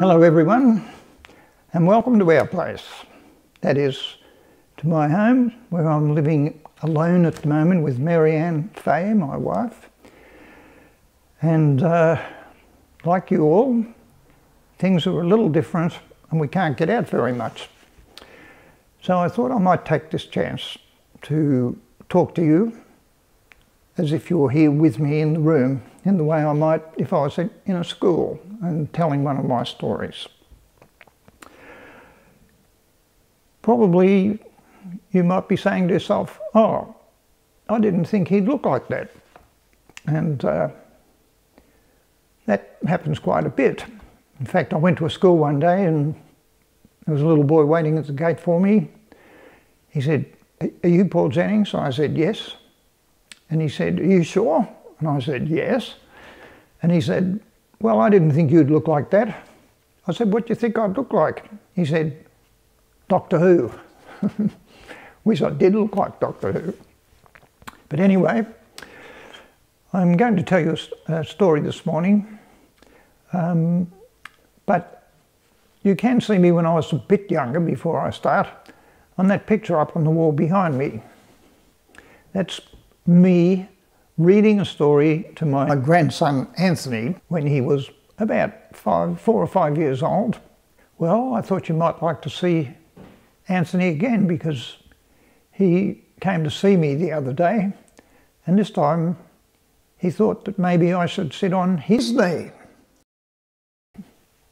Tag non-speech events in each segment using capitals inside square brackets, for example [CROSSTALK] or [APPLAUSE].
Hello everyone and welcome to our place. That is to my home where I'm living alone at the moment with Mary-Anne Fahey, my wife. And uh, like you all, things are a little different and we can't get out very much. So I thought I might take this chance to talk to you as if you were here with me in the room in the way I might if I was in a school and telling one of my stories. Probably you might be saying to yourself, oh, I didn't think he'd look like that. And uh, that happens quite a bit. In fact, I went to a school one day and there was a little boy waiting at the gate for me. He said, are you Paul Jennings? I said, yes. And he said, are you sure? And I said, yes. And he said, well, I didn't think you'd look like that. I said, what do you think I'd look like? He said, Doctor Who. [LAUGHS] Which I did look like Doctor Who. But anyway, I'm going to tell you a, story this morning. Um, but you can see me when I was a bit younger before I start on that picture up on the wall behind me. That's me reading a story to my grandson Anthony when he was about five, four or five years old. Well, I thought you might like to see Anthony again because he came to see me the other day and this time he thought that maybe I should sit on his knee.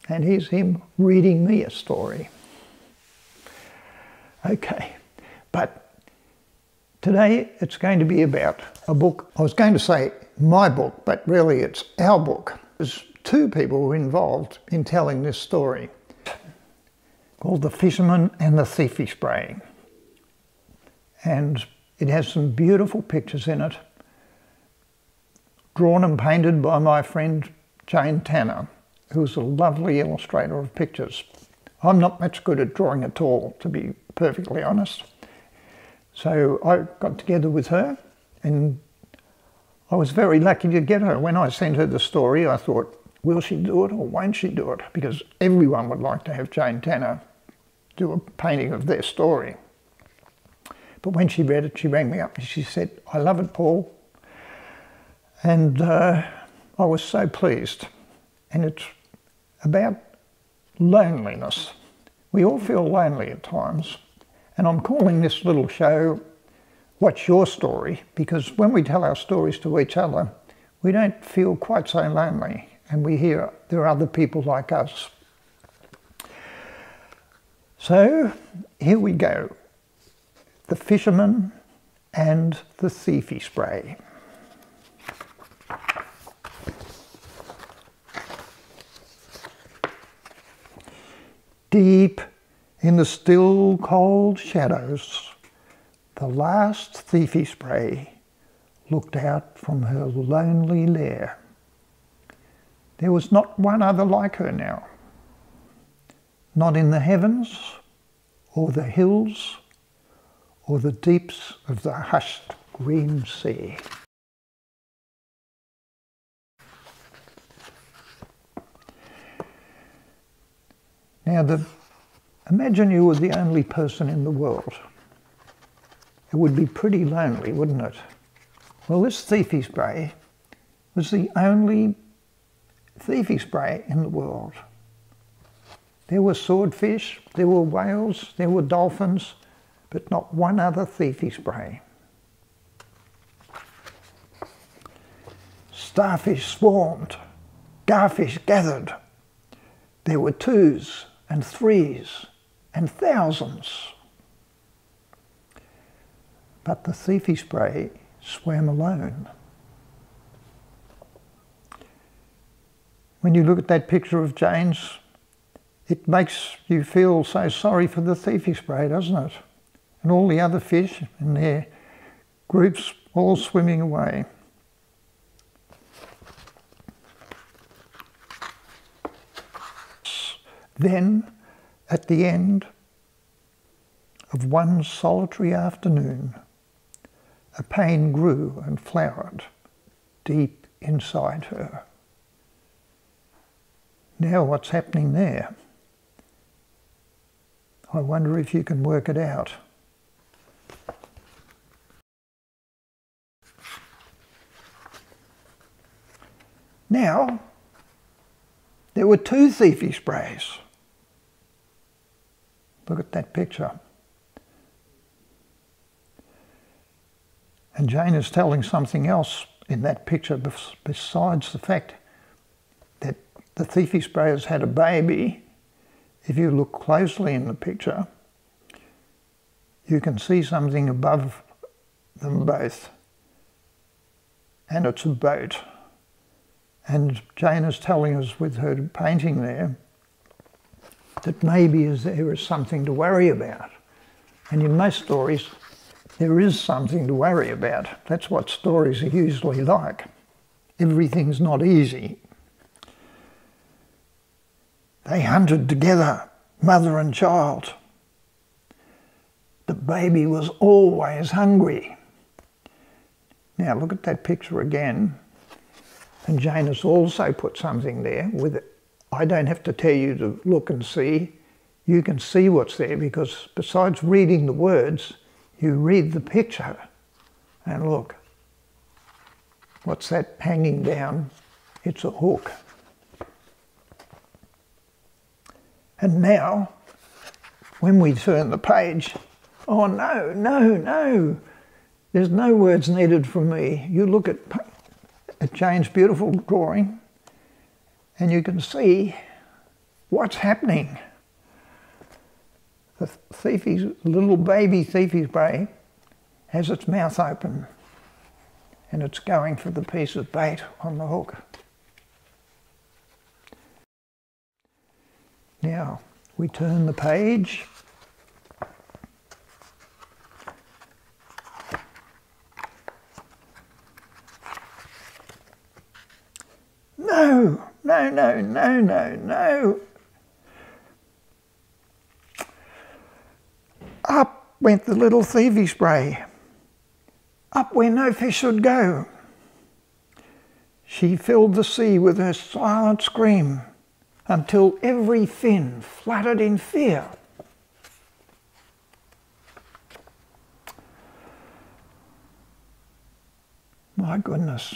And here's him reading me a story. Okay, but today it's going to be about a book. I was going to say my book, but really it's our book. There's two people were involved in telling this story called The Fisherman and the Theefyspray. And it has some beautiful pictures in it, drawn and painted by my friend Jane Tanner, who's a lovely illustrator of pictures. I'm not much good at drawing at all, to be perfectly honest. So I got together with her and I was very lucky to get her. When I sent her the story, I thought, will she do it or won't she do it? Because everyone would like to have Jane Tanner do a painting of their story. But when she read it, she rang me up and she said, I love it, Paul. And uh, I was so pleased. And it's about loneliness. We all feel lonely at times. And I'm calling this little show What's Your Story? Because when we tell our stories to each other, we don't feel quite so lonely and we hear there are other people like us. So here we go. The fisherman and the theefyspray. Deep in the still cold shadows, the last theefyspray looked out from her lonely lair. There was not one other like her now, not in the heavens or the hills or the deeps of the hushed green sea. Now, the, imagine you were the only person in the world. It would be pretty lonely, wouldn't it? Well, this theefyspray was the only theefyspray in the world. There were swordfish, there were whales, there were dolphins, but not one other theefyspray. Starfish swarmed, garfish gathered. There were twos, and threes and thousands. But the theefyspray swam alone. When you look at that picture of Jane's, it makes you feel so sorry for the theefyspray, doesn't it? And all the other fish in their groups all swimming away. Then, at the end of one solitary afternoon, a pain grew and flowered deep inside her. Now what's happening there? I wonder if you can work it out. Now, there were two theefysprays. Look at that picture. And Jane is telling something else in that picture besides the fact that the thiefy sprayers had a baby. If you look closely in the picture, you can see something above them both. And it's a boat. And Jane is telling us with her painting there that maybe there is something to worry about. And in most stories, there is something to worry about. That's what stories are usually like. Everything's not easy. They hunted together, mother and child. The baby was always hungry. Now look at that picture again. And Jane's also put something there with it. I don't have to tell you to look and see. You can see what's there because besides reading the words, you read the picture and look. What's that hanging down? It's a hook. And now, when we turn the page, oh no, no, no, there's no words needed from me. You look at at Jane's beautiful drawing and you can see what's happening. The thiefy's little baby thiefy's brain has its mouth open and it's going for the piece of bait on the hook. Now we turn the page No, no, no, no. Up went the little theefyspray, up where no fish should go. She filled the sea with her silent scream until every fin fluttered in fear. My goodness,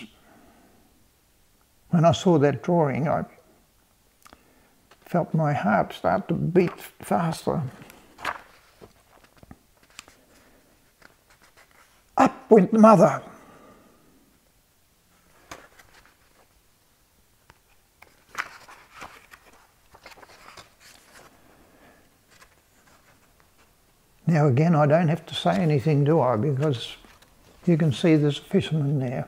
when I saw that drawing, I felt my heart start to beat faster. Up went the mother. Now again, I don't have to say anything, do I? Because you can see there's a fisherman there.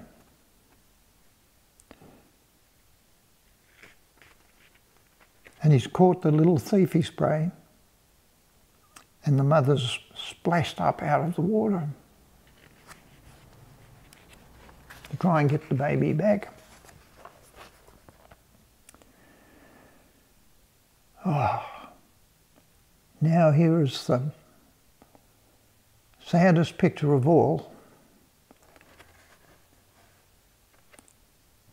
And he's caught the little theefyspray and the mother's splashed up out of the water to try and get the baby back. Oh, now here is the saddest picture of all.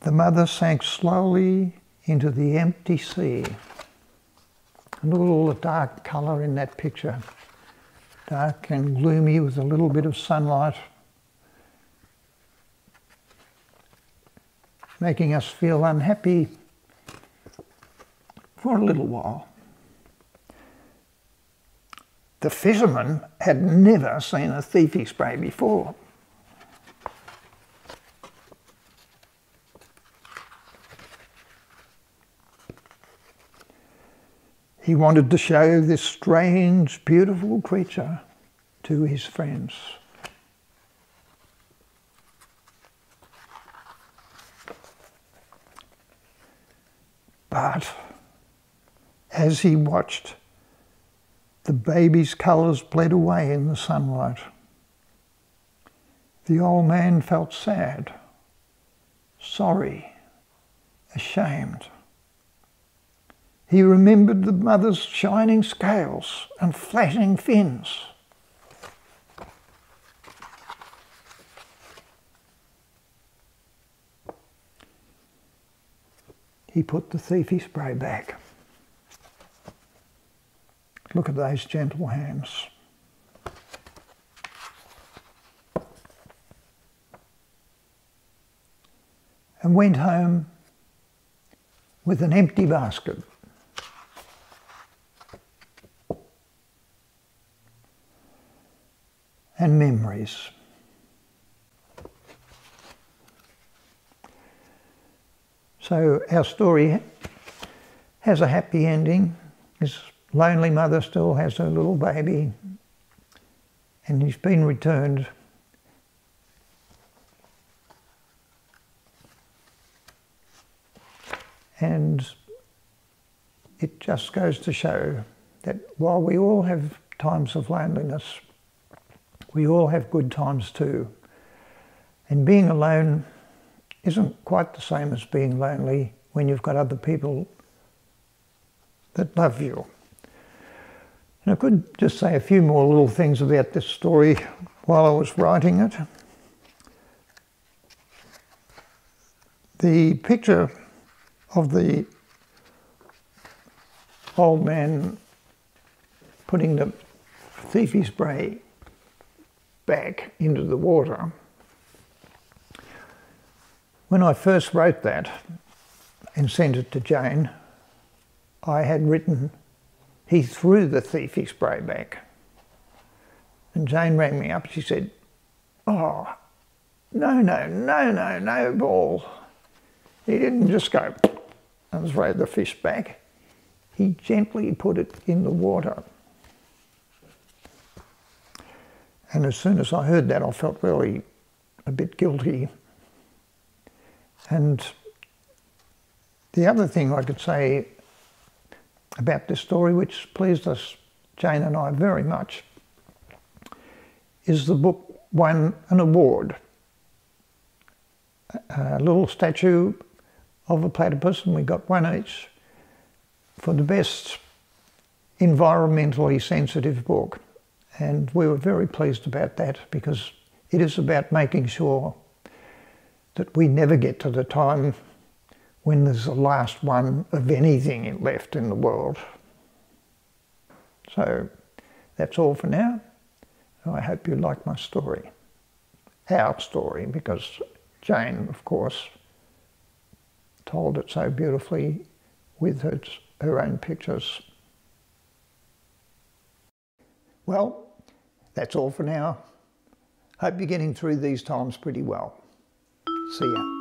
The mother sank slowly into the empty sea. Look at all the dark colour in that picture. Dark and gloomy with a little bit of sunlight. Making us feel unhappy for a little while. The fisherman had never seen a theefyspray before. He wanted to show this strange, beautiful creature to his friends. But as he watched, the baby's colours bled away in the sunlight. The old man felt sad, sorry, ashamed. He remembered the mother's shining scales and flashing fins. He put the theefyspray back. Look at those gentle hands. And went home with an empty basket. And memories. So our story has a happy ending. This lonely mother still has her little baby and he's been returned. And it just goes to show that while we all have times of loneliness, we all have good times too. And being alone isn't quite the same as being lonely when you've got other people that love you. And I could just say a few more little things about this story while I was writing it. The picture of the old man putting the theefyspray back into the water when I first wrote that and sent it to Jane, I had written, he threw the theefyspray back. And Jane rang me up. She said, Oh, no, no, no, no, no, Paul. He didn't just go and throw the fish back. He gently put it in the water. And as soon as I heard that, I felt really a bit guilty and the other thing I could say about this story, which pleased us, Jane and I, very much, is the book won an award. A little statue of a platypus, and we got one each for the best environmentally sensitive book. And we were very pleased about that because it is about making sure that we never get to the time when there's the last one of anything left in the world. So that's all for now. I hope you like my story. Our story, because Jane, of course, told it so beautifully with her, her own pictures. Well, that's all for now. Hope you're getting through these times pretty well. See ya.